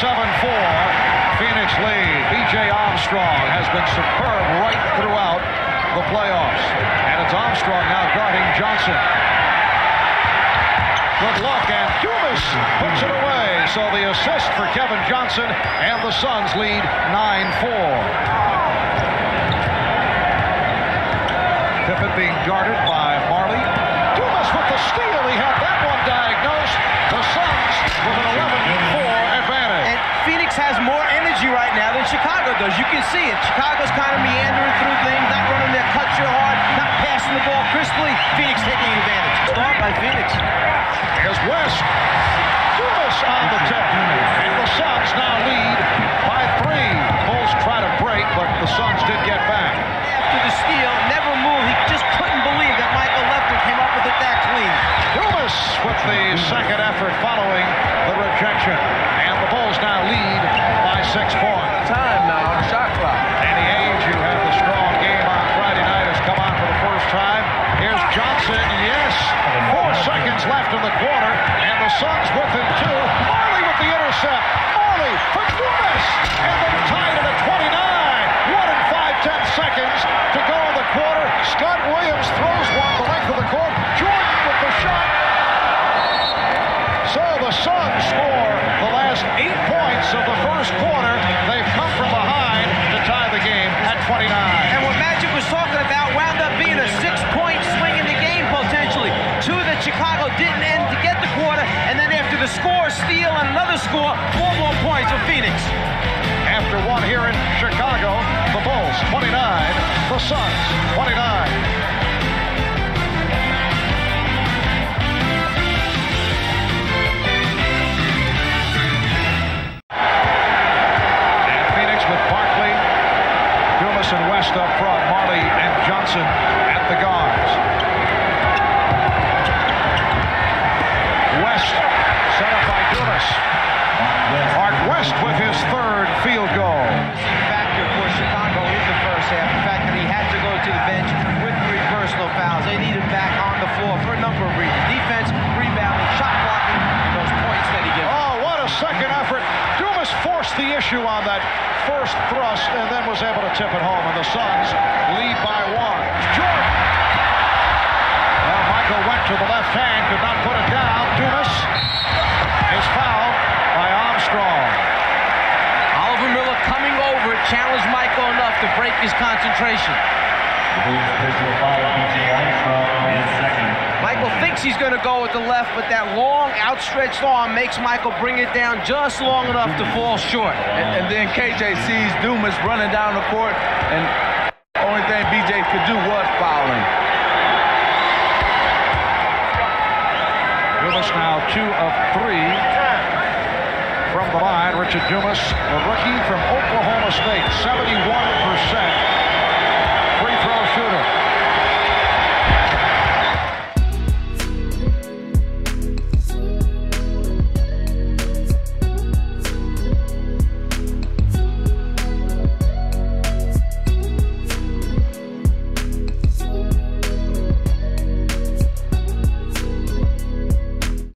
7-4 Phoenix lead. B.J. Armstrong has been superb right throughout the playoffs. And it's Armstrong now guarding Johnson. Good luck, and Dumas puts it away. So the assist for Kevin Johnson, and the Suns lead 9-4. Pippen being guarded by Majerle. Dumas with the steal. He had that one diagnosed. The Suns with an 11-4 advantage. And Phoenix has more energy right now than Chicago does. You can see it. Chicago's kind of meandering through things, not running their cut your hard, not passing the ball crisply. Phoenix taking advantage. Start by Phoenix. Here's West. Dumas on the tip. And the Suns now lead by three. Bulls try to break, but the Suns did get back. After the steal, never moved. He just couldn't believe that Michael Lefton came up with it that clean. Dumas with the second effort following the rejection. And the Bulls now lead by six points. Time now, shot clock. Danny Ainge, who had the strong game on Friday night, has come on for the first time. Here's Johnson, yes. Four seconds left in the quarter, and the Suns with him too. Majerle with the intercept. Majerle for Dumas, and they tied it at 29. One and five, ten seconds to go in the quarter. Scott Williams throws one the length of the court. Jordan with the shot. So the Suns score score, steal, and another score, four more points for Phoenix. After one here in Chicago, the Bulls 29, the Suns 29. And Phoenix with Barkley, and West up front, Majerle and Johnson at the guards. West set up by Dumas. Mark West with his third field goal. Factor for Chicago in the first half. The fact that he had to go to the bench with three personal fouls. They need him back on the floor for a number of reasons. Defense, rebounding, shot blocking, and those points that he gives. Oh, what a second effort. Dumas forced the issue on that first thrust and then was able to tip it home. And the Suns lead by one. Jordan. Well, Michael went to the left hand, could not put it down. Dumas is fouled by Armstrong. Oliver Miller coming over, challenged Michael enough to break his concentration. go with the left, but that long, outstretched arm makes Michael bring it down just long enough to fall short. And, and then KJ sees Dumas running down the court, and only thing BJ could do was foul him. Dumas now two of three from the line. Richard Dumas, a rookie from Oklahoma State, 71%.